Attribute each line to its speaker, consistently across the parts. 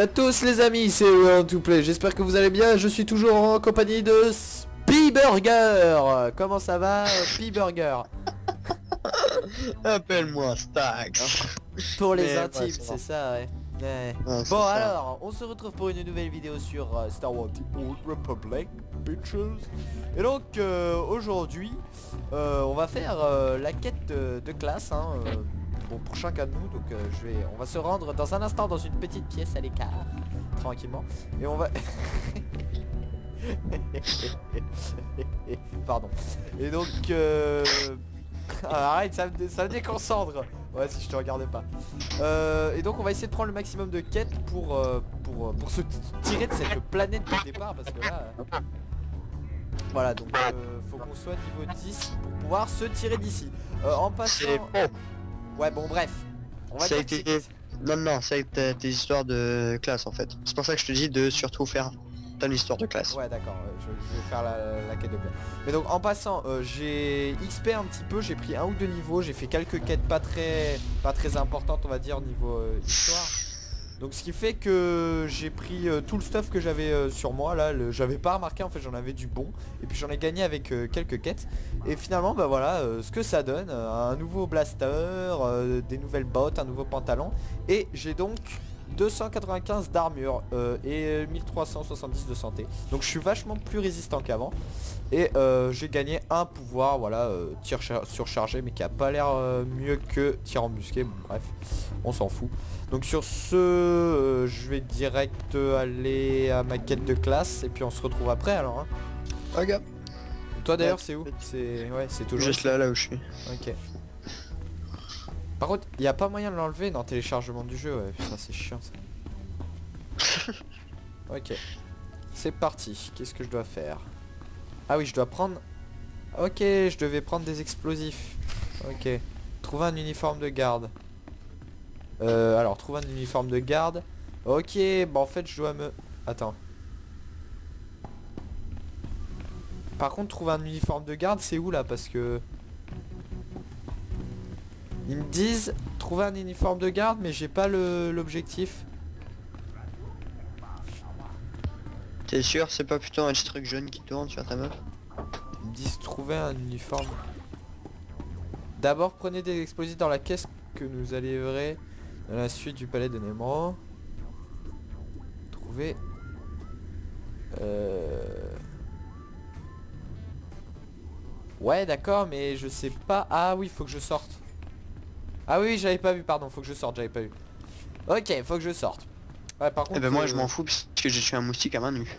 Speaker 1: Salut à tous les amis, c'est One to Play, j'espère que vous allez bien, je suis toujours en compagnie de Spiburger Comment ça va Spiburger?
Speaker 2: Appelle-moi Stax.
Speaker 1: Pour les
Speaker 2: Mais,
Speaker 1: intimes, c'est ça ouais. Ouais.
Speaker 2: Ouais, c'est
Speaker 1: Bon
Speaker 2: ça.
Speaker 1: alors, on se retrouve pour une nouvelle vidéo sur euh, Star Wars The Old Republic, bitches Et donc euh, aujourd'hui, euh, on va faire la quête de, de classe, hein, bon, pour chacun de nous, donc euh, je vais, on va se rendre dans un instant dans une petite pièce à l'écart, tranquillement, et on va... Pardon. Et donc... euh, ah, arrête, ça me, ça me déconcentre Ouais, si je te regardais pas. Euh, et donc on va essayer de prendre le maximum de quêtes pour, euh, pour, pour se tirer de cette planète de départ parce que là... voilà, donc faut qu'on soit niveau 10 pour pouvoir se tirer d'ici. En passant... Ouais, bon bref. On va
Speaker 2: Ça a été- Non, non, ça a été tes histoires de classe en fait. C'est pour ça que je te dis de surtout faire ton histoire de classe.
Speaker 1: Ouais d'accord, euh, je, je vais faire la, la quête de bien. Mais donc en passant, euh, j'ai XP un petit peu, j'ai pris un ou deux niveaux, j'ai fait quelques quêtes pas très pas très importantes on va dire niveau euh, histoire. Donc ce qui fait que j'ai pris euh, tout le stuff que j'avais euh, sur moi là, j'avais pas remarqué en fait j'en avais du bon. Et puis j'en ai gagné avec euh, quelques quêtes. Et finalement bah voilà ce que ça donne, un nouveau blaster, des nouvelles bottes, un nouveau pantalon. Et j'ai donc 295 d'armure euh, et 1370 de santé. Donc je suis vachement plus résistant qu'avant. Et euh, j'ai gagné un pouvoir, voilà, euh, tir cha- surchargé, mais qui a pas l'air euh, mieux que tir embusqué. Bon, bref, on s'en fout. Donc sur ce, je vais direct aller à ma quête de classe et puis on se retrouve après alors. hein. Toi d'ailleurs c'est où? C'est ouais, c'est toujours.
Speaker 2: Juste là, là où je suis.
Speaker 1: Ok. Par contre, il n'y a pas moyen de l'enlever dans le téléchargement du jeu, ouais, putain c'est chiant ça. ok. C'est parti, qu'est-ce que je dois faire? Ah oui, je dois prendre... Ok, je devais prendre des explosifs. Ok. Trouver un uniforme de garde. Euh, alors, trouver un uniforme de garde. Ok, bah en fait je dois me... Attends. Par contre, trouver un uniforme de garde, c'est où là? Parce que... Ils me disent trouver un uniforme de garde mais j'ai pas l'objectif.
Speaker 2: T'es sûr, c'est pas plutôt un petit truc jaune qui tourne sur ta meuf?
Speaker 1: Ils me disent trouver un uniforme. D'abord prenez des explosifs dans la caisse que nous allons livrer dans la suite du palais de Nemo. Trouver. Euh... Ouais d'accord mais je sais pas. Ah oui faut que je sorte. Ah oui j'avais pas vu pardon faut que je sorte j'avais pas vu. Ok faut que je sorte. Ouais par contre.
Speaker 2: Eh ben moi
Speaker 1: euh,
Speaker 2: je m'en fous parce que j'ai tué un moustique à main nue.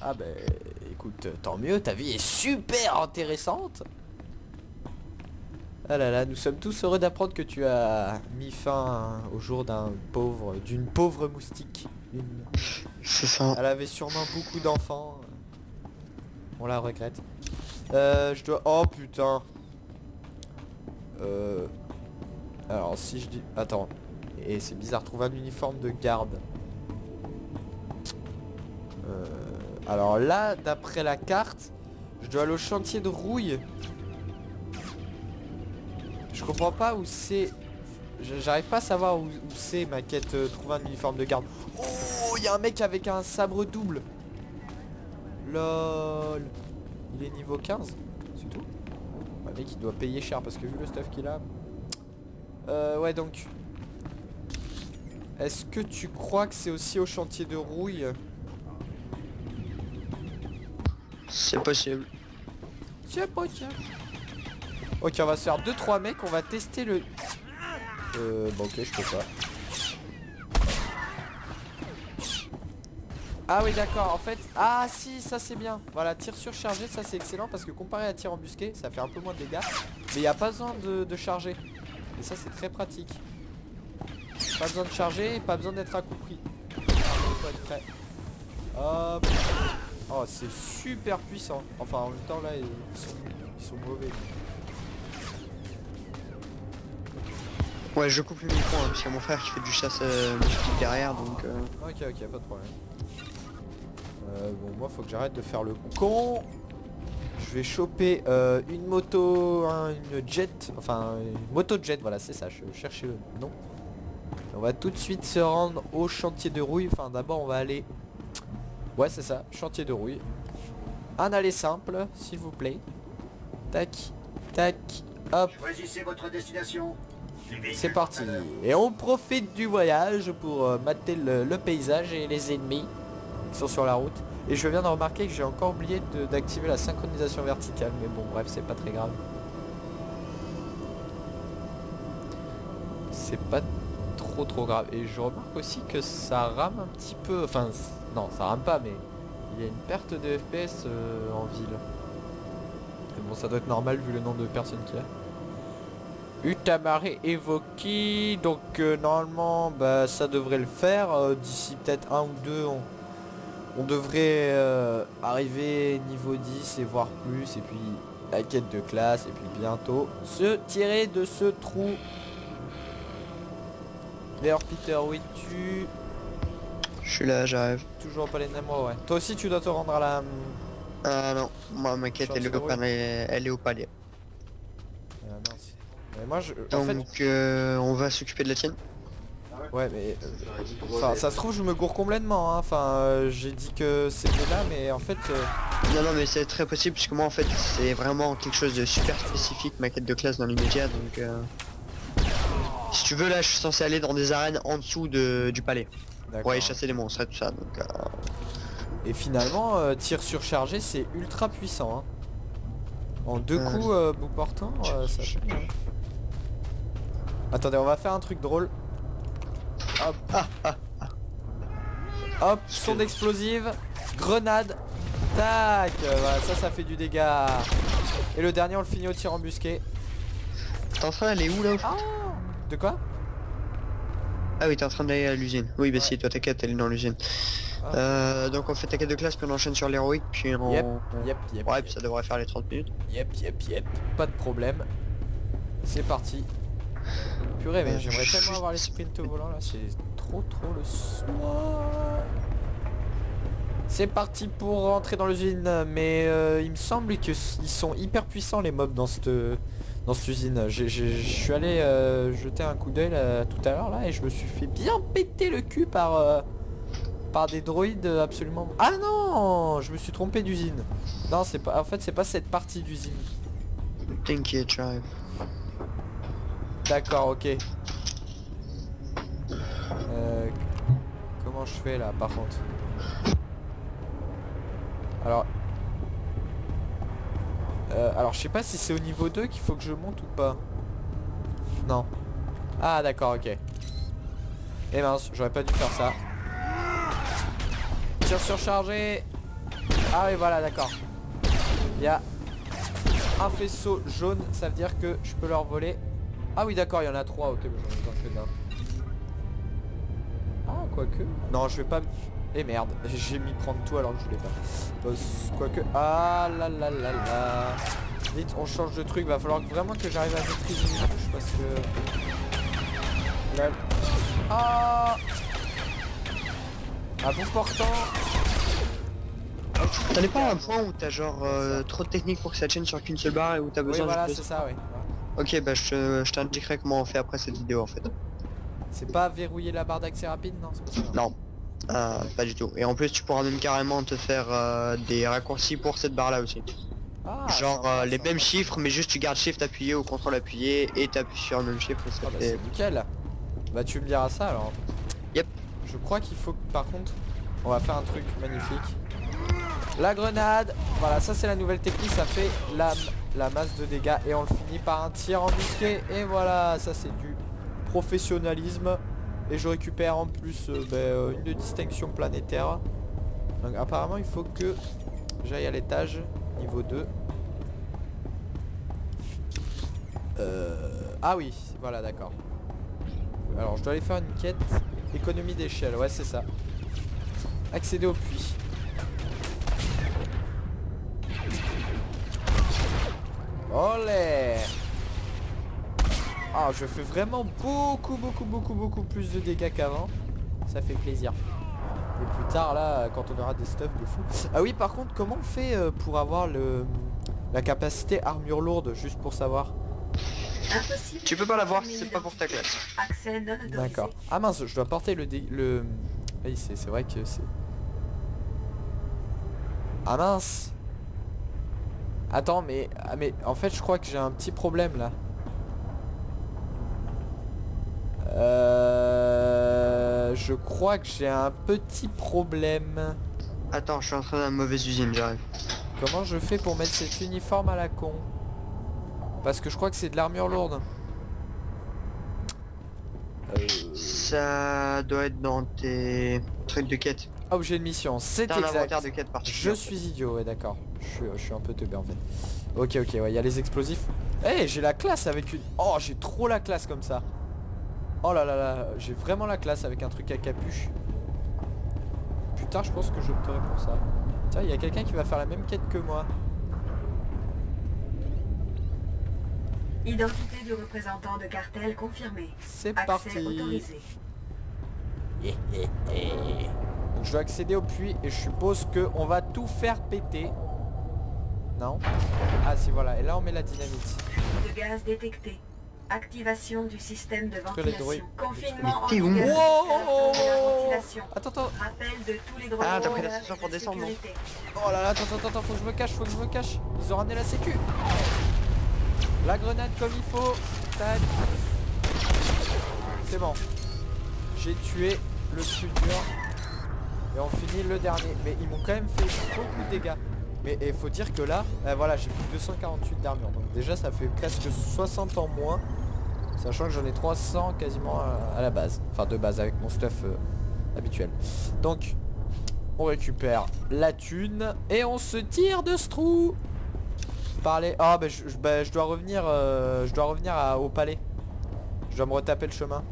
Speaker 1: Ah bah écoute, tant mieux, ta vie est super intéressante. Ah là là, nous sommes tous heureux d'apprendre que tu as mis fin au jour d'un pauvre, d'une pauvre moustique. Une-
Speaker 2: C'est ça.
Speaker 1: Elle avait sûrement beaucoup d'enfants. On la regrette. Euh, je dois... Oh putain. Euh... Alors si je dis... Attends. Et c'est bizarre, trouver un uniforme de garde. Euh, Alors là, d'après la carte, je dois aller au chantier de rouille. Je comprends pas où c'est... J'arrive pas à savoir où, c'est ma quête euh, trouver un uniforme de garde. Oh, il y a un mec avec un sabre double. LOL. Il est niveau 15, c'est tout. Ouais, mec, il doit payer cher parce que vu le stuff qu'il a. Euh, ouais, donc. Est-ce que tu crois que c'est aussi au chantier de rouille?
Speaker 2: C'est possible.
Speaker 1: Pas tiens. Ok, on va se faire 2-3 mecs, on va tester le... Euh, bon ok, je peux pas. Ah oui d'accord, en fait... Ah si, ça c'est bien. Voilà, tir surchargé, ça c'est excellent parce que comparé à tir embusqué, ça fait un peu moins de dégâts. Mais il n'y a pas besoin de, de charger. Et ça c'est très pratique. Pas besoin de charger, pas besoin d'être à coup pris. Faut être prêt. Hop. Oh c'est super puissant. Enfin en même temps là ils sont, ils sont mauvais.
Speaker 2: Ouais, je coupe le micro hein, parce qu'il y a mon frère qui fait du chasse euh, derrière donc... euh,
Speaker 1: Ok ok pas de problème. Euh, bon moi faut que j'arrête de faire le con. Je vais choper euh, une moto, un- une jet, enfin une moto jet voilà c'est ça, je cherchais le nom. On va tout de suite se rendre au chantier de rouille. Enfin d'abord on va aller... Ouais c'est ça, chantier de rouille. Un aller simple, s'il vous plaît. Tac, tac, hop.
Speaker 3: Choisissez votre destination.
Speaker 1: C'est parti. Et on profite du voyage pour euh, mater le, le paysage et les ennemis qui sont sur la route. Et je viens de remarquer que j'ai encore oublié d'activer la synchronisation verticale. Mais bon bref c'est pas très grave. C'est pas trop trop grave. Et je remarque aussi que ça rame un petit peu. Enfin non ça rame pas mais il y a une perte de FPS euh, en ville. Bon ça doit être normal vu le nombre de personnes qu'il y a. Utamaré évoqué, donc euh, normalement bah, ça devrait le faire, euh, d'ici peut-être un ou deux on, on devrait euh, arriver niveau 10 et voir plus, et puis la quête de classe, et puis bientôt se tirer de ce trou. D'ailleurs Peter, où es-tu
Speaker 2: Je suis là, j'arrive.
Speaker 1: Toujours pas les moi ouais. Toi aussi tu dois te rendre à la...
Speaker 2: Ah non, moi ma quête elle est, au palais, elle est au palais.
Speaker 1: Ah, mince. Mais moi je... En fait...
Speaker 2: Donc euh, on va s'occuper de la tienne.
Speaker 1: Ouais mais... euh, Enfin ça se trouve je me gourre complètement hein. Enfin euh, j'ai dit que c'était là mais en fait... euh,
Speaker 2: Non non mais c'est très possible puisque moi en fait c'est vraiment quelque chose de super spécifique ma quête de classe dans l'immédiat donc euh, Si tu veux là je suis censé aller dans des arènes en dessous de, du palais.
Speaker 1: d'accord.
Speaker 2: Ouais chasser les monstres et tout ça donc euh,
Speaker 1: Et finalement euh, tir surchargé c'est ultra puissant hein. En deux
Speaker 2: Euh,
Speaker 1: coups euh, bout portant euh, ça. Attendez on va faire un truc drôle. Hop. Hop, son d'explosive, grenade, tac, voilà, ça ça fait du dégât. Et le dernier on le finit au tir embusqué.
Speaker 2: T'es en train d'aller où là au fait
Speaker 1: De quoi?
Speaker 2: Ah oui t'es en train d'aller à l'usine. Oui bah si toi ta quête elle est dans l'usine.
Speaker 1: Ah.
Speaker 2: Euh, donc on fait ta quête de classe puis on enchaîne sur l'héroïque puis on...
Speaker 1: Yep, yep, yep.
Speaker 2: Ouais
Speaker 1: yep.
Speaker 2: puis ça devrait faire les 30 minutes.
Speaker 1: Yep, yep, yep. Pas de problème. C'est parti. Purée, mais
Speaker 2: Euh,
Speaker 1: j'aimerais tellement avoir les sprints au volant là, c'est trop trop le soin. C'est parti pour rentrer dans l'usine, mais euh, il me semble qu'ils sont hyper puissants les mobs dans cette dans cette usine. Je suis allé euh, jeter un coup d'œil là, tout à l'heure là et je me suis fait bien péter le cul par euh, par des droïdes absolument. Ah non, je me suis trompé d'usine. Non, c'est pas. En fait, c'est pas cette partie d'usine.
Speaker 2: T'inquiète j'arrive.
Speaker 1: D'accord, ok. Euh, comment je fais là par contre? Alors... Euh, alors je sais pas si c'est au niveau 2 qu'il faut que je monte ou pas. Non. Ah d'accord, ok. Eh mince, j'aurais pas dû faire ça. Tir surchargé. Ah oui voilà, d'accord. Il y a un faisceau jaune, ça veut dire que je peux leur voler. Ah oui d'accord, il y en a trois, ok, mais j'en ai besoin que d'un. Ah, quoique. Non, je vais pas... Eh merde, j'ai mis prendre tout alors que je voulais pas. Boss, quoique... Ah là là là là. Vite, on change de truc, va falloir vraiment que j'arrive à maîtriser les touches parce que... Là... Ah À bout portant
Speaker 2: T'en es pas à un point où t'as genre euh, trop de technique pour que ça tienne sur qu'une seule barre et où t'as
Speaker 1: Oui
Speaker 2: besoin
Speaker 1: voilà,
Speaker 2: de...
Speaker 1: c'est ça, oui.
Speaker 2: Ok bah je te- je t'indiquerai comment on fait après cette vidéo en fait.
Speaker 1: C'est pas verrouiller la barre d'accès rapide, non pas ça, non.
Speaker 2: Euh, pas du tout. Et en plus tu pourras même carrément te faire euh, des raccourcis pour cette barre là aussi.
Speaker 1: Ah,
Speaker 2: genre euh, les mêmes chiffres mais juste tu gardes shift appuyé ou contrôle appuyé et t'appuies sur le même chiffre
Speaker 1: Ah bah c'est nickel. Bah tu me diras ça alors.
Speaker 2: Yep.
Speaker 1: Je crois qu'il faut que par contre on va faire un truc magnifique. La grenade, voilà ça c'est la nouvelle technique, ça fait la, la masse de dégâts et on le finit par un tir embusqué et voilà ça c'est du professionnalisme et je récupère en plus euh, ben, euh, une distinction planétaire. Donc apparemment il faut que j'aille à l'étage niveau 2. Euh, Ah oui, voilà d'accord. Alors je dois aller faire une quête économie d'échelle, ouais c'est ça. Accéder au puits. Olé Ah je fais vraiment beaucoup beaucoup beaucoup beaucoup plus de dégâts qu'avant. Ça fait plaisir. Et plus tard là quand on aura des stuff de fou. Ah oui par contre comment on fait euh, pour avoir le la capacité armure lourde juste pour savoir?
Speaker 3: Impossible.
Speaker 2: Tu peux pas l'avoir, c'est pas pour ta classe.
Speaker 1: D'accord. Ah mince, je dois porter le... dé- le... Oui, c'est c'est vrai que c'est... Ah mince Attends, mais... Ah, mais en fait, je crois que j'ai un petit problème, là. Euh... Je crois que j'ai un petit problème.
Speaker 2: Attends, je suis en train d'une mauvaise usine, j'arrive.
Speaker 1: Comment je fais pour mettre cet uniforme à la con? Parce que je crois que c'est de l'armure lourde. Euh...
Speaker 2: Ça doit être dans tes trucs de quête.
Speaker 1: Objet de mission, c'est exact.
Speaker 2: inventaire de quête
Speaker 1: Je suis idiot, ouais d'accord. Je suis, je suis un peu teubé en fait. Ok ok ouais, il y a les explosifs. Eh j'ai la classe avec une... Oh j'ai trop la classe comme ça. Oh là là là, j'ai vraiment la classe avec un truc à capuche. Putain je pense que j'opterai pour ça. Tiens, il y a quelqu'un qui va faire la même quête que moi.
Speaker 3: Identité du représentant de cartel confirmée.
Speaker 1: C'est parti.
Speaker 3: autorisé.
Speaker 1: Donc je dois accéder au puits et je suppose que on va tout faire péter. Non? Ah si voilà, et là on met la dynamite.
Speaker 3: De gaz détecté. Activation du système de ventilation.
Speaker 1: droïdes.
Speaker 3: Confinement en
Speaker 2: Mais t'es où
Speaker 3: vigueur.
Speaker 1: Wow
Speaker 3: de la ventilation.
Speaker 1: Attends, attends.
Speaker 3: Rappel de tous les droits
Speaker 2: Ah,
Speaker 3: de
Speaker 2: t'as pris l'ascenseur pour
Speaker 3: de
Speaker 2: descendre, non.
Speaker 1: Oh là là, attends, attends, attends, faut que je me cache, faut que je me cache. Ils ont ramené la sécu. La grenade comme il faut. Tac. C'est bon. J'ai tué le plus dur. Et on finit le dernier. Mais ils m'ont quand même fait beaucoup de dégâts. Mais il faut dire que là, euh, voilà, j'ai plus de 248 d'armure. Donc déjà, ça fait presque 60 en moins. Sachant que j'en ai 300 quasiment à, la base. Enfin, de base avec mon stuff euh, habituel. Donc, on récupère la thune et on se tire de ce trou. Parler. Ah bah je, bah, dois revenir. euh, je dois revenir à- au palais. Je dois me retaper le chemin.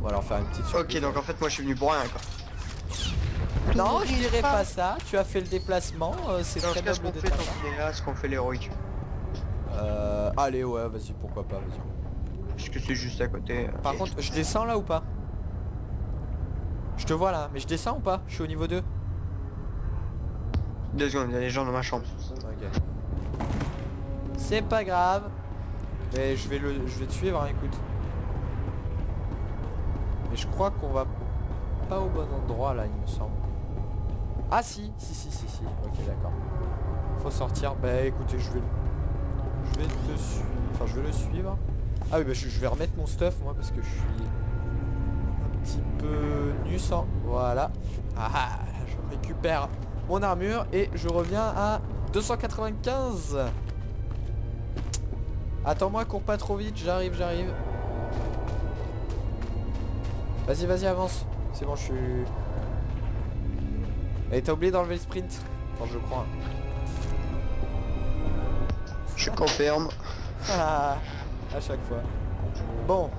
Speaker 1: On va leur faire une petite
Speaker 2: Ok,
Speaker 1: surprise.
Speaker 2: donc en fait, moi je suis venu pour rien quoi.
Speaker 1: Non, je dirais pas ça. Tu as fait le déplacement. euh, c'est très
Speaker 2: ce qu'on
Speaker 1: noble de
Speaker 2: fait
Speaker 1: ta
Speaker 2: tant
Speaker 1: part.
Speaker 2: qu'on est là, ce qu'on fait l'héroïque.
Speaker 1: Euh, allez ouais, vas-y, pourquoi pas, vas-y.
Speaker 2: Puisque c'est juste à côté.
Speaker 1: Par
Speaker 2: Ok.
Speaker 1: contre, je descends là ou pas? Je te vois là, mais je descends ou pas? Je suis au niveau 2
Speaker 2: Deux secondes, il y a des gens dans ma chambre.
Speaker 1: Ok. C'est pas grave. Mais je vais le je vais te suivre hein, écoute. Mais je crois qu'on va pas au bon endroit là il me semble. Ah si, si si si si. Ok d'accord. Faut sortir. Bah écoutez je vais le- Je vais te suivre. Enfin je vais le suivre. Ah oui bah je, je vais remettre mon stuff moi parce que je suis un petit peu nu sans. Voilà. Ah ah, je récupère mon armure et je reviens à 295 Attends-moi, cours pas trop vite, j'arrive, j'arrive. Vas-y, vas-y, avance. C'est bon, je suis... Et t'as oublié d'enlever le sprint Enfin, je crois.
Speaker 2: Je confirme.
Speaker 1: Ah, à chaque fois. Bon.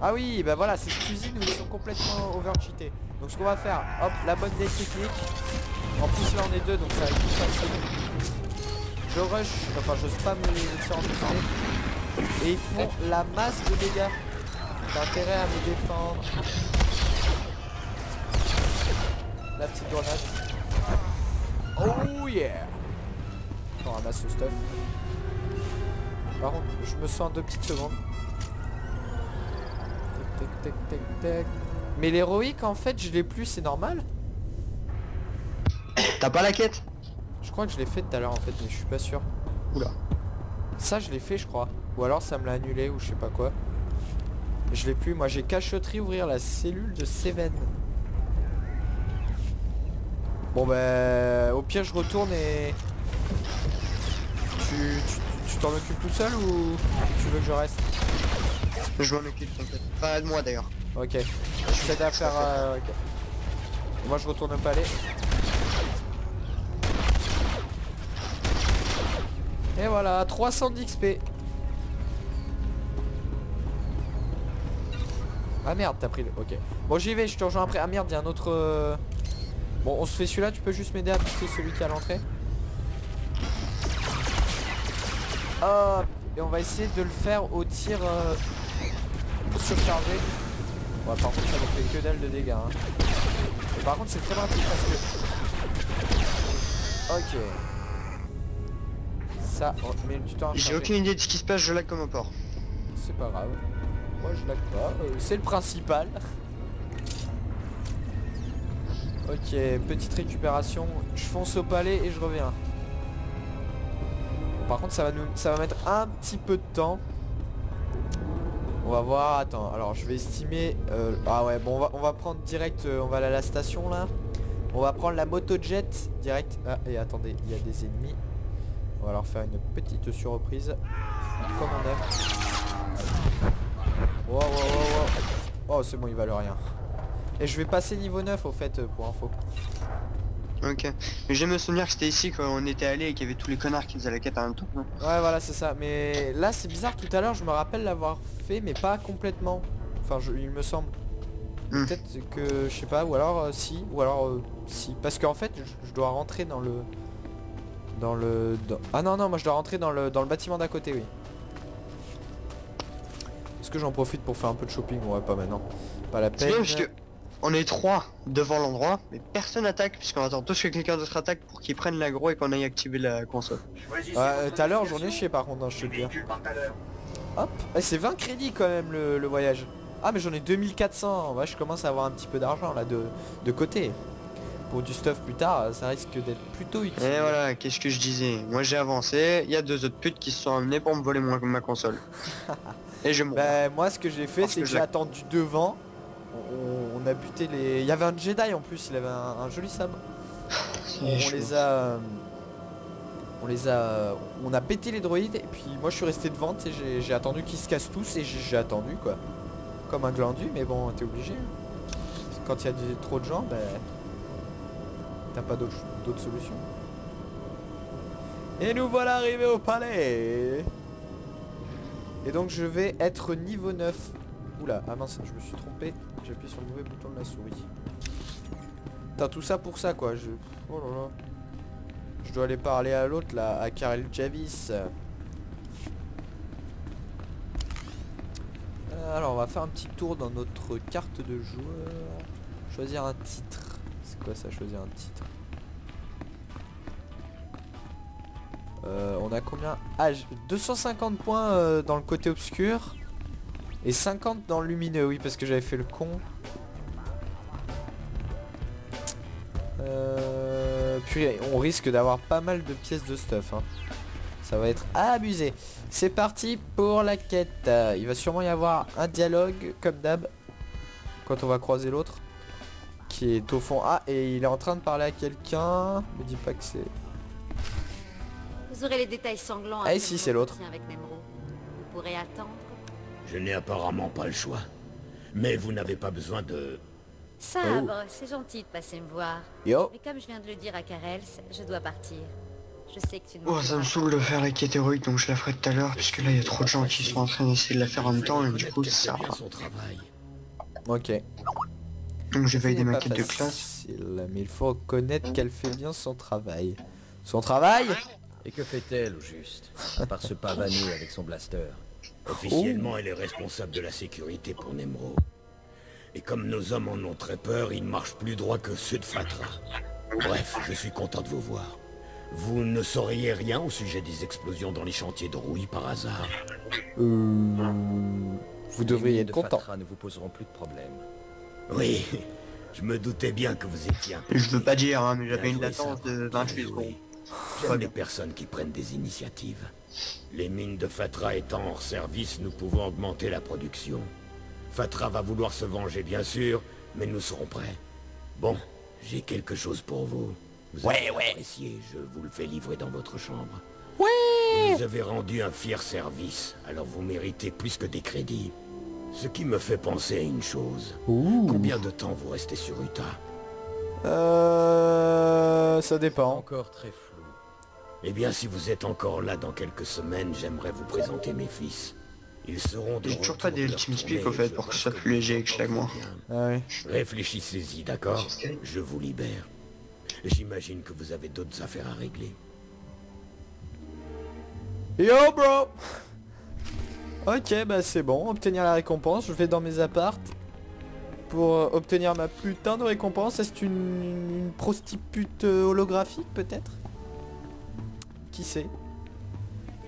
Speaker 1: Ah oui, bah voilà, c'est cette usine où ils sont complètement overcheatés. Donc ce qu'on va faire, hop, la bonne des techniques. En plus là on est deux, donc ça va être plus facile. Je rush, enfin je spam les pistolet. Et ils font la masse de dégâts. T'as intérêt à me défendre. La petite grenade. Oh yeah On ramasse ce stuff. Par contre, je me sens en deux petites secondes. Tac, tac, tac, tac, tac. Mais l'héroïque, en fait, je l'ai plus, c'est normal
Speaker 2: T'as pas la quête?
Speaker 1: Je crois que je l'ai fait tout à l'heure, en fait, mais je suis pas sûr. Oula. Ça, je l'ai fait, je crois. Ou alors, ça me l'a annulé, ou je sais pas quoi. Je l'ai plus. Moi, j'ai cacheterie, ouvrir la cellule de Seven. Bon, bah... Au pire, je retourne et... Tu... t'en occupes tout seul ou tu veux que je reste?
Speaker 2: Je m'en occupe t'inquiète. Enfin, aide-moi d'ailleurs.
Speaker 1: Ok. Je t'aide à faire... euh. Moi je retourne au palais. Et voilà, 300 d'XP. Ah merde, t'as pris le... Ok. Bon j'y vais, je te rejoins après. Ah merde, il y a un autre... Bon, on se fait celui-là, tu peux juste m'aider à piquer celui qui est à l'entrée Hop Et on va essayer de le faire au tir euh, surchargé. Ouais, par contre, ça ne fait que dalle de dégâts. hein. Et par contre, c'est très pratique parce que... Ok. ça met du temps à
Speaker 2: J'ai aucune idée de ce qui se passe, je lag comme un porc.
Speaker 1: C'est pas grave. Moi je lag pas, euh, c'est le principal. Ok, petite récupération. Je fonce au palais et je reviens. Par contre ça va nous ça va mettre un petit peu de temps. On va voir, attends, alors je vais estimer. euh, ah ouais bon on va prendre direct, euh, on va aller à la station là. On va prendre la moto jet direct. Ah et attendez, il y a des ennemis. On va leur faire une petite surprise. Comme on wow, wow. Oh c'est bon il valent rien. Et je vais passer niveau 9 au fait euh, pour info.
Speaker 2: Ok. Mais j'aime me souvenir que c'était ici quand on était allé et qu'il y avait tous les connards qui faisaient la quête en même temps.
Speaker 1: Ouais voilà c'est ça. Mais là c'est bizarre tout à l'heure je me rappelle l'avoir fait mais pas complètement. Enfin je- il me semble.
Speaker 2: Hmm.
Speaker 1: Peut-être que je sais pas ou alors euh, si ou alors euh, si. Parce qu'en fait je, je dois rentrer dans le dans le dans- ah non non moi je dois rentrer dans le dans le bâtiment d'à côté oui. Est-ce que j'en profite pour faire un peu de shopping? Ouais pas maintenant. Pas la peine.
Speaker 2: On est trois devant l'endroit, mais personne attaque puisqu'on attend tous que quelqu'un d'autre attaque pour qu'ils prennent l'aggro et qu'on aille activer la console.
Speaker 1: Ouais, tout à l'heure j'en ai chié par contre, hein, je te le dis. Hop, Eh, c'est 20 crédits quand même le, le voyage. Ah mais j'en ai 2400, ouais je commence à avoir un petit peu d'argent là de, de côté. Pour du stuff plus tard, ça risque d'être plutôt utile.
Speaker 2: Et voilà, qu'est-ce que je disais? Moi j'ai avancé, il y a deux autres putes qui se sont amenés pour me voler ma console. et je.
Speaker 1: Bah moi ce que j'ai fait c'est
Speaker 2: que
Speaker 1: j'ai attendu devant. On, on a buté les... Il y avait un Jedi en plus, il avait un, un joli sabre. On, on les a... euh, On les a... On a pété les droïdes et puis moi je suis resté devant, sais, j'ai- attendu qu'ils se cassent tous et j'ai attendu quoi. Comme un glandu, mais bon t'es obligé. Quand il y a trop de gens, bah... T'as pas d'autre solution. Et nous voilà arrivés au palais Et donc je vais être niveau 9. Oula, ah mince, je me suis trompé. J'ai appuyé sur le mauvais bouton de la souris. T'as tout ça pour ça quoi, je... Oh là là. Je dois aller parler à l'autre là, à Karel Javis. Euh, alors on va faire un petit tour dans notre carte de joueur. Choisir un titre. C'est quoi ça, choisir un titre? Euh, on a combien? Ah, j- 250 points euh, dans le côté obscur. Et 50 dans le lumineux, oui, parce que j'avais fait le con. Euh, puis on risque d'avoir pas mal de pièces de stuff. hein. Ça va être abusé. C'est parti pour la quête. Il va sûrement y avoir un dialogue, comme d'hab, quand on va croiser l'autre. Qui est au fond. Ah, et il est en train de parler à quelqu'un. Me dis pas que c'est...
Speaker 4: Vous aurez les détails sanglants.
Speaker 1: Ah,
Speaker 4: après
Speaker 1: si,
Speaker 4: mon
Speaker 1: c'est l'autre.
Speaker 4: Vous pourrez attendre.
Speaker 5: Je n'ai apparemment pas le choix. Mais vous n'avez pas besoin de...
Speaker 4: Sabre, c'est gentil de passer me voir.
Speaker 1: Yo
Speaker 4: Mais comme je viens de le dire à Karels, je dois partir. Je sais que tu ne
Speaker 2: Oh ça me saoule de faire la quête héroïque donc je la ferai tout à l'heure puisque là il y a trop de gens qui sont en train d'essayer de la faire en même temps et du coup ça sert à
Speaker 5: bien
Speaker 2: rien.
Speaker 5: son travail.
Speaker 1: Ok.
Speaker 2: Donc j'ai validé ma quête de classe.
Speaker 1: Mais il faut reconnaître qu'elle fait bien son travail. Son travail?
Speaker 6: Et que fait-elle au juste? À part se pavaner avec son blaster.
Speaker 5: Officiellement, elle est responsable de la sécurité pour Nemro. Et comme nos hommes en ont très peur, ils marchent plus droit que ceux de Fatra. Bref, je suis content de vous voir. Vous ne sauriez rien au sujet des explosions dans les chantiers de Rouille par hasard
Speaker 1: Euh, Vous devriez être
Speaker 6: de
Speaker 1: content.
Speaker 6: Fatra ne vous poseront plus de problème.
Speaker 5: Oui, je me doutais bien que vous étiez un peu...
Speaker 2: Je veux pas dire hein, mais j'avais une latence de
Speaker 5: Bien
Speaker 2: 28
Speaker 5: joué.
Speaker 2: secondes.
Speaker 5: J'aime les personnes qui prennent des initiatives. Les mines de Fatra étant hors service, nous pouvons augmenter la production. Fatra va vouloir se venger, bien sûr, mais nous serons prêts. Bon, j'ai quelque chose pour vous. Vous
Speaker 1: Ouais, ouais.
Speaker 5: apprécier, je vous le fais livrer dans votre chambre. Vous nous avez rendu un fier service, alors vous méritez plus que des crédits. Ce qui me fait penser à une chose. Combien de temps vous restez sur Utah?
Speaker 1: Euh... Ça dépend.
Speaker 6: Encore très.
Speaker 5: Eh bien, si vous êtes encore là dans quelques semaines, j'aimerais vous présenter mes fils. Ils seront de
Speaker 2: J'ai toujours pas des
Speaker 5: tournée,
Speaker 2: Speak, au fait, pour que ce soit plus léger que chaque mois.
Speaker 5: bien.
Speaker 1: Ah oui.
Speaker 5: Réfléchissez-y, d'accord? Je vous libère. J'imagine que vous avez d'autres affaires à régler.
Speaker 1: Yo bro Ok bah c'est bon, obtenir la récompense, je vais dans mes appartes pour euh, obtenir ma putain de récompense. Est-ce une, une prostitute euh, holographique peut-être? Qui sait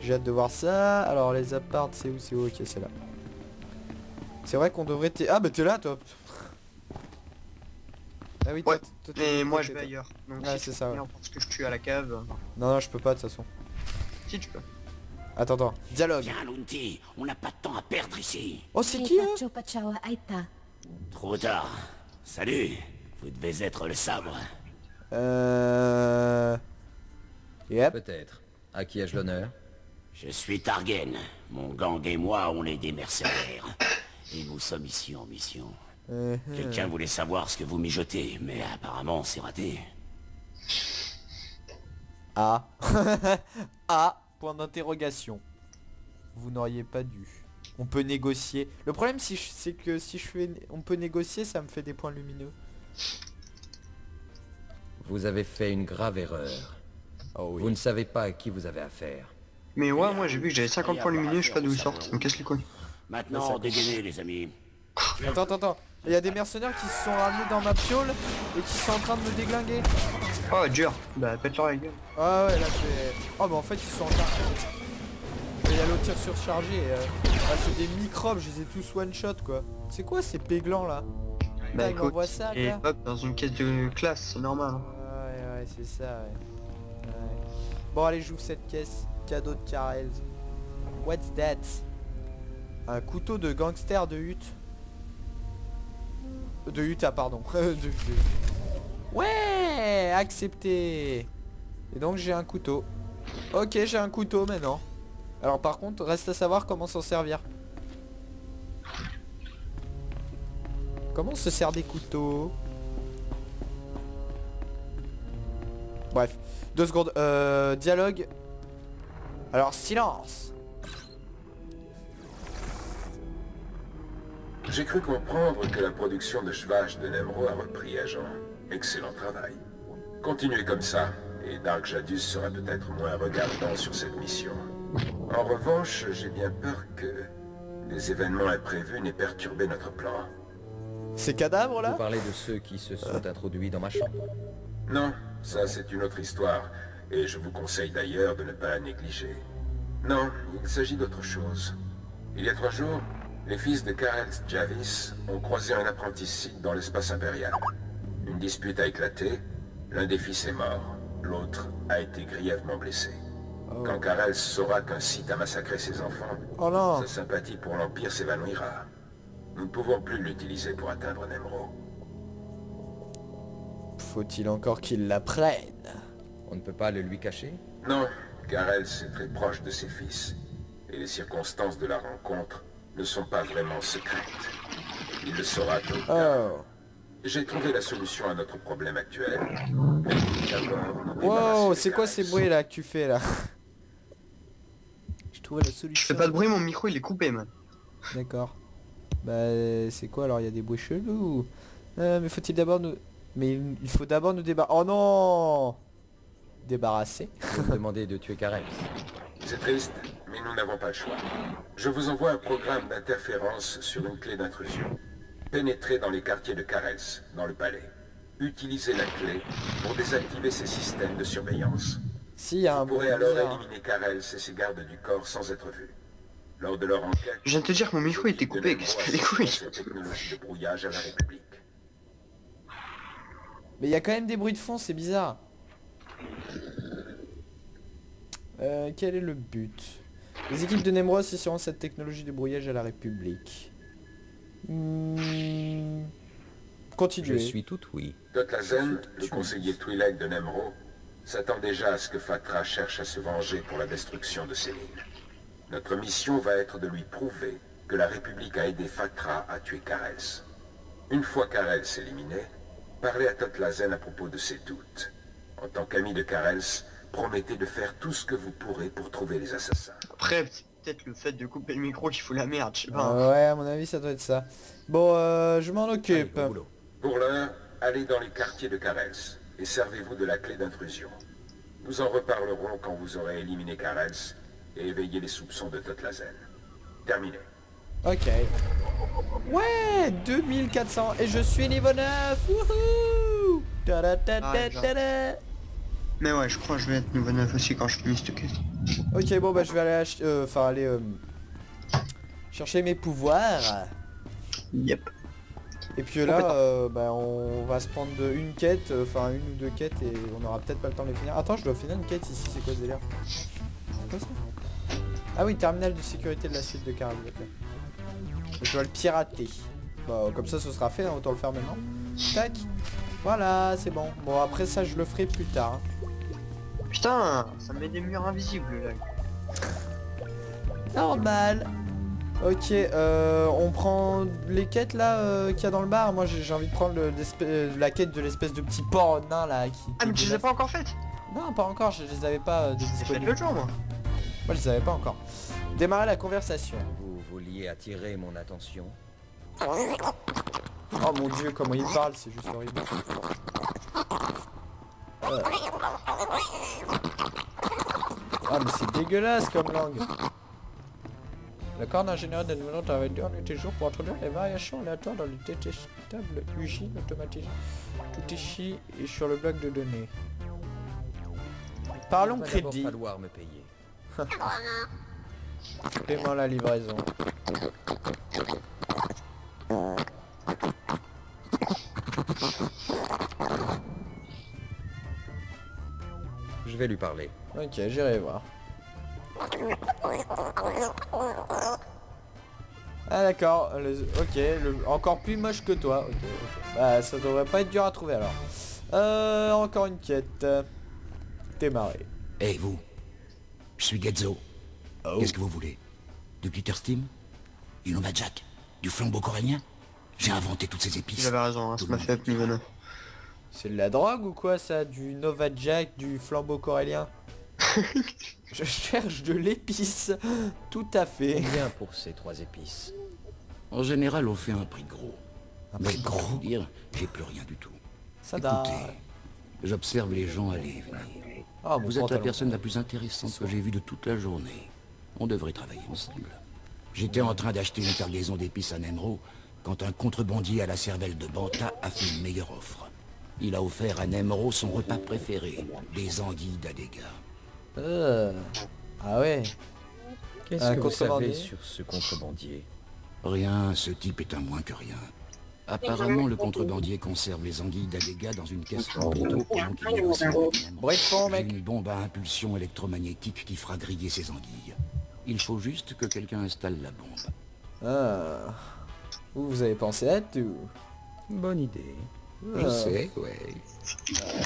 Speaker 1: J'ai hâte de voir ça. Alors les apparts, c'est où C'est où? Ok, c'est là. C'est vrai qu'on devrait... t'es- Ah bah t'es là toi Ah oui, toi,
Speaker 2: Ouais,
Speaker 1: toi, t'es-
Speaker 2: Mais moi je vais ailleurs. Donc
Speaker 1: Ouais,
Speaker 2: si
Speaker 1: c'est ça, ouais.
Speaker 2: Parce que je tue à la cave. euh,
Speaker 1: Non, non, je peux pas de toute façon.
Speaker 2: Si tu peux.
Speaker 1: Attends, attends. Dialogue.
Speaker 5: Viens, Lunti, on n'a pas de temps à perdre ici.
Speaker 1: Oh, c'est qui hein.
Speaker 5: Trop tard. Salut, vous devez être le sabre.
Speaker 1: Euh... Yep.
Speaker 6: Peut-être. À qui ai-je l'honneur?
Speaker 5: Je suis Targen. Mon gang et moi, on est des mercenaires. Et nous sommes ici en mission.
Speaker 1: Euh,
Speaker 5: Quelqu'un voulait savoir ce que vous mijotez, mais apparemment c'est raté.
Speaker 1: Ah. ah. Point d'interrogation. Vous n'auriez pas dû. On peut négocier. Le problème si je- c'est que si je fais... On peut négocier, ça me fait des points lumineux.
Speaker 6: Vous avez fait une grave erreur.
Speaker 1: Oh
Speaker 6: Vous ne savez pas à qui vous avez affaire.
Speaker 2: Mais ouais, moi j'ai vu que j'avais 50 points lumineux, je sais pas d'où ils sortent. Ça me casse les couilles.
Speaker 5: Maintenant, dégainez les amis.
Speaker 1: Attends, attends, attends. Il y a des mercenaires qui se sont ramenés dans ma piole et qui sont en train de me déglinguer.
Speaker 2: Oh dur. Bah pète-leur la gueule.
Speaker 1: Ah ouais, là c'est... Oh bah en fait ils sont en train... Il y a l'autre tir surchargé. et, euh, Ah, c'est des microbes, je les ai tous one shot quoi. C'est quoi ces péglans là
Speaker 2: Bah
Speaker 1: il
Speaker 2: écoute,
Speaker 1: m'envoie ça,
Speaker 2: et hop, dans une caisse de classe, c'est normal. hein.
Speaker 1: Ouais, ouais, c'est ça, ouais. Bon, allez, j'ouvre cette caisse. Cadeau de Karel. What's that? Un couteau de gangster de hutte. De Utah, pardon. de, Ouais, accepté. Et donc, j'ai un couteau. Ok, j'ai un couteau maintenant. Alors, par contre, reste à savoir comment s'en servir. Comment se sert des couteaux? Bref, deux secondes. Euh, dialogue. Alors, silence.
Speaker 7: J'ai cru comprendre que la production de chevages de Nemro a repris, agent. Excellent travail. Continuez comme ça, et Dark Jadus sera peut-être moins regardant sur cette mission. En revanche, j'ai bien peur que des événements imprévus n'aient perturbé notre plan.
Speaker 1: Ces cadavres là
Speaker 6: Vous parlez de ceux qui se sont introduits dans ma chambre.
Speaker 7: Non, ça c'est une autre histoire, et je vous conseille d'ailleurs de ne pas la négliger. Non, il s'agit d'autre chose. Il y a trois jours, les fils de Karel Javis ont croisé un apprenti Sith dans l'espace impérial. Une dispute a éclaté, l'un des fils est mort, l'autre a été grièvement blessé. Quand Karel saura qu'un Sith a massacré ses enfants,
Speaker 1: Oh
Speaker 7: sa sympathie pour l'Empire s'évanouira. Nous ne pouvons plus l'utiliser pour atteindre Nemro.
Speaker 1: Faut-il encore qu'il l'apprenne?
Speaker 6: On ne peut pas le lui cacher?
Speaker 7: Non, Karel est très proche de ses fils. Et les circonstances de la rencontre ne sont pas vraiment secrètes. Il le saura tôt ou tard.
Speaker 1: Oh
Speaker 7: J'ai trouvé la solution à notre problème actuel. Mais
Speaker 1: Wow, c'est quoi ces bruits là que tu fais là? Je trouvais la
Speaker 2: Je
Speaker 1: solution.
Speaker 2: fais pas de bruit, mon micro il est coupé, man.
Speaker 1: D'accord. Bah c'est quoi alors? Il y a des bruits chelous Euh, Mais faut-il d'abord nous... Mais il faut d'abord nous débarrasser... Oh non Débarrasser
Speaker 6: demandez de tuer Karel.
Speaker 7: C'est triste, mais nous n'avons pas le choix. Je vous envoie un programme d'interférence sur une clé d'intrusion. Pénétrez dans les quartiers de Karels, dans le palais. Utilisez la clé pour désactiver ces systèmes de surveillance.
Speaker 1: Si, y a un
Speaker 7: Vous pourrez alors
Speaker 1: bizarre.
Speaker 7: éliminer Karels et ses gardes du corps sans être vus. Lors de leur enquête...
Speaker 2: Je viens de te dire que mon micro était coupé, qu'est-ce que les couilles
Speaker 7: cette technologie de brouillage à la République.
Speaker 1: Mais il y a quand même des bruits de fond, c'est bizarre. Euh, quel est le but? Les équipes de Nemros assistiront cette technologie de brouillage à la République.
Speaker 6: Je
Speaker 1: Continuez.
Speaker 6: suis tout oui.
Speaker 7: Le conseiller Twi'lek de Nemro, s'attend déjà à ce que Fatra cherche à se venger pour la destruction de Céline. Notre mission va être de lui prouver que la République a aidé Fatra à tuer Karels. Une fois Karels éliminé, parlez à Totlazen à propos de ses doutes. En tant qu'ami de Karels, promettez de faire tout ce que vous pourrez pour trouver les assassins.
Speaker 2: Après, c'est peut-être le fait de couper le micro qui fout la merde, je sais pas.
Speaker 1: Euh, ouais, à mon avis, ça doit être ça. Bon, euh, je m'en occupe.
Speaker 7: Pour l'heure, allez dans les quartiers de Karels et servez-vous de la clé d'intrusion. Nous en reparlerons quand vous aurez éliminé Karels et éveillé les soupçons de Totlazen. Terminé.
Speaker 1: Ok. Ouais, 2400 et je suis niveau 9. Wouhou Ta-da-ta-ta-ta-da.
Speaker 2: Mais ouais, je crois que je vais être niveau 9 aussi quand je finis cette quête.
Speaker 1: Ok, bon bah je vais aller euh, aller euh, chercher mes pouvoirs.
Speaker 2: Yep.
Speaker 1: Et puis là, euh, bah, on va se prendre une quête, euh, enfin une ou deux quêtes et on aura peut-être pas le temps de les finir. Attends, je dois finir une quête ici, c'est quoi ce délire? Quoi ça? Ah oui, terminal de sécurité de la suite de Carl. Je dois le pirater. Bah, comme ça, ce sera fait, hein, autant le faire maintenant. Tac. Voilà, c'est bon. Bon, après ça, je le ferai plus tard. hein.
Speaker 2: Putain, ça me met des murs invisibles là.
Speaker 1: Normal. Ok, euh, on prend les quêtes là euh, qu'il y a dans le bar. Moi j'ai envie de prendre le- euh, la quête de l'espèce de petit porc nain là qui...
Speaker 2: Ah mais tu les as pas encore faites?
Speaker 1: Non pas encore, je les avais pas euh, de
Speaker 2: J'ai fait
Speaker 1: disponibles.
Speaker 2: l'autre jour moi.
Speaker 1: Moi je les avais pas encore. Démarrer la conversation.
Speaker 6: Vous vouliez attirer mon attention
Speaker 1: Oh mon dieu comment il parle, c'est juste horrible. Euh. Ah mais c'est dégueulasse comme langue. Le corps d'ingénieur de Newland travaille jour pour introduire les variations aléatoires dans le détestable usine automatique. Tout ici et sur le bloc de données. Parlons
Speaker 6: Il va d'abord
Speaker 1: crédit.
Speaker 6: falloir me payer.
Speaker 1: Paiement la livraison.
Speaker 6: Je vais lui parler.
Speaker 1: Ok, j'irai voir. Ah d'accord, le- ok, le- encore plus moche que toi. Bah ça devrait pas être dur à trouver alors. Euh, encore une quête. Démarrer.
Speaker 8: Hé vous, je suis Getzo. Qu'est-ce que vous voulez? Du glitter steam? Du Nova Jack? Du flambeau coréen? J'ai inventé toutes ces épices.
Speaker 2: J'avais raison, hein, ça m'a fait
Speaker 8: veut
Speaker 2: niveau 9.
Speaker 1: C'est de la drogue ou quoi ça? Du Nova Jack, du flambeau corélien Je cherche de l'épice. Tout à fait.
Speaker 6: Combien pour ces trois épices?
Speaker 8: En général, on fait un prix gros.
Speaker 1: Un
Speaker 8: Mais
Speaker 1: prix
Speaker 8: pour
Speaker 1: gros
Speaker 8: vous dire, j'ai plus rien du tout.
Speaker 1: Ça.
Speaker 8: Écoutez, j'observe les gens aller et venir.
Speaker 1: Ah,
Speaker 8: Vous êtes la personne la plus intéressante que j'ai vue de toute la journée. On devrait travailler ensemble. J'étais en train d'acheter une cargaison d'épices à Nemro quand un contrebandier à la cervelle de Banta a fait une meilleure offre. Il a offert à Nemro son repas préféré, des anguilles d'Adega.
Speaker 1: Euh. Ah ouais.
Speaker 6: Qu'est-ce
Speaker 1: Un
Speaker 6: que vous savez sur ce contrebandier?
Speaker 8: Rien, ce type est un moins que rien. Apparemment, le contrebandier conserve les anguilles d'Adega dans une caisse pendant qu'il négocie avec Nemro. Une bombe à impulsion électromagnétique qui fera griller ces anguilles. Il faut juste que quelqu'un installe la bombe.
Speaker 1: Ah. Vous, vous avez pensé à tout.
Speaker 6: Bonne idée.
Speaker 8: Je
Speaker 1: Ah.
Speaker 8: sais, ouais.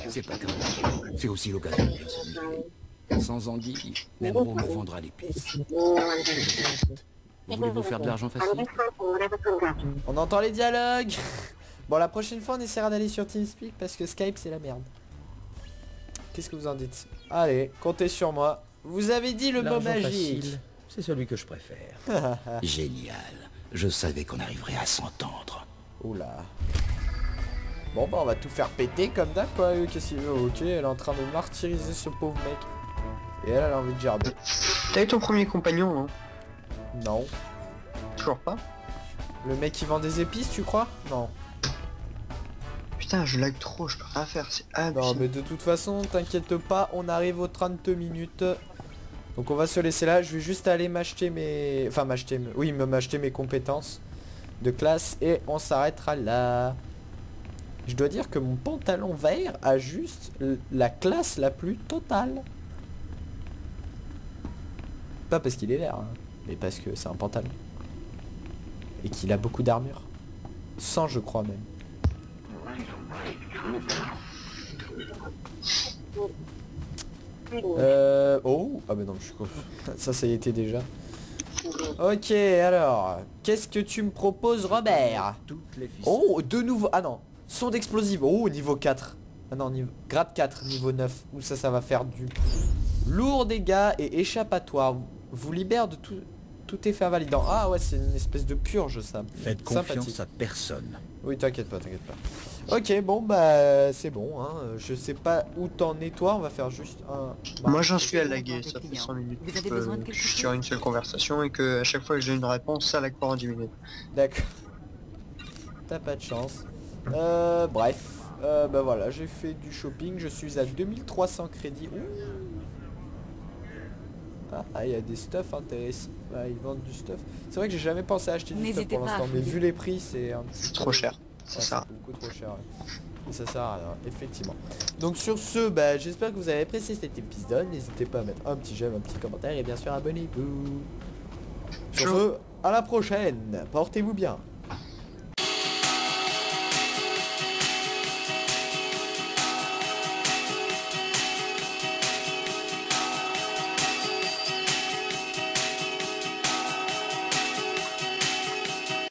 Speaker 8: C'est pas grave. C'est aussi l'occasion de s'amuser. Sans anguilles, Nemro me vendra l'épice. Voulez-vous faire de l'argent facile?
Speaker 1: On entend les dialogues Bon la prochaine fois on essaiera d'aller sur TeamSpeak parce que Skype c'est la merde. Qu'est-ce que vous en dites? Allez, comptez sur moi. Vous avez dit le mot magique.
Speaker 6: facile, c'est celui que je préfère.
Speaker 8: Génial. Je savais qu'on arriverait à s'entendre.
Speaker 1: Oula. Bon bah on va tout faire péter comme d'hab quoi. Qu'est-ce qu'il veut Ok, elle est en train de martyriser ce pauvre mec. Et elle, elle a envie de gerber.
Speaker 2: T'as eu ton premier compagnon, hein
Speaker 1: Non.
Speaker 2: Toujours pas
Speaker 1: Le mec qui vend des épices, tu crois? Non.
Speaker 2: Putain, je lag trop, je peux rien faire, c'est
Speaker 1: Non
Speaker 2: abusé.
Speaker 1: mais de toute façon, t'inquiète pas, on arrive aux 32 minutes. Donc on va se laisser là, je vais juste aller m'acheter mes... Enfin m'acheter... Oui, m'acheter mes compétences de classe et on s'arrêtera là. Je dois dire que mon pantalon vert a juste la classe la plus totale. Pas parce qu'il est vert, hein, mais parce que c'est un pantalon. Et qu'il a beaucoup d'armure. 100 je crois même. Euh... Oh Ah mais non, je suis con. Ça, ça y était déjà. Ok, alors... Qu'est-ce que tu me proposes, Robert?
Speaker 6: Toutes les ficelles.
Speaker 1: Oh, de nouveau... Ah non. Son d'explosive. Oh, niveau 4. Ah non, niveau... grade 4, niveau 9. Où ça, ça va faire du... Lourd dégâts et échappatoire. Vous libère de tout... Tout effet invalidant. Ah ouais, c'est une espèce de purge, ça.
Speaker 6: Faites confiance à personne.
Speaker 1: Oui, t'inquiète pas, t'inquiète pas. Ok, bon, bah, c'est bon, hein. Je sais pas où t'en es, toi. On va faire juste un...
Speaker 2: Moi j'en suis à laguer, ça fait 100 minutes
Speaker 9: Vous avez
Speaker 2: que
Speaker 9: besoin de
Speaker 2: je suis sur une seule conversation et que à chaque fois que j'ai une réponse, ça lag pendant 10 minutes.
Speaker 1: D'accord. T'as pas de chance. Euh, bref. Euh, bah voilà, j'ai fait du shopping, je suis à 2300 crédits. Ouh. Ah, il y a des stuff intéressants. Ah, ils vendent du stuff. C'est vrai que j'ai jamais pensé à acheter du stuff pour l'instant, mais vu les prix, c'est un petit peu-
Speaker 2: trop cher.
Speaker 1: Ouais,
Speaker 2: C'est ça.
Speaker 1: beaucoup trop cher. ouais. Et ça sert à rien, effectivement. Donc sur ce, bah, j'espère que vous avez apprécié cet épisode. N'hésitez pas à mettre un petit j'aime, un petit commentaire et bien sûr abonnez-vous. Sur ce, à la prochaine. Portez-vous bien.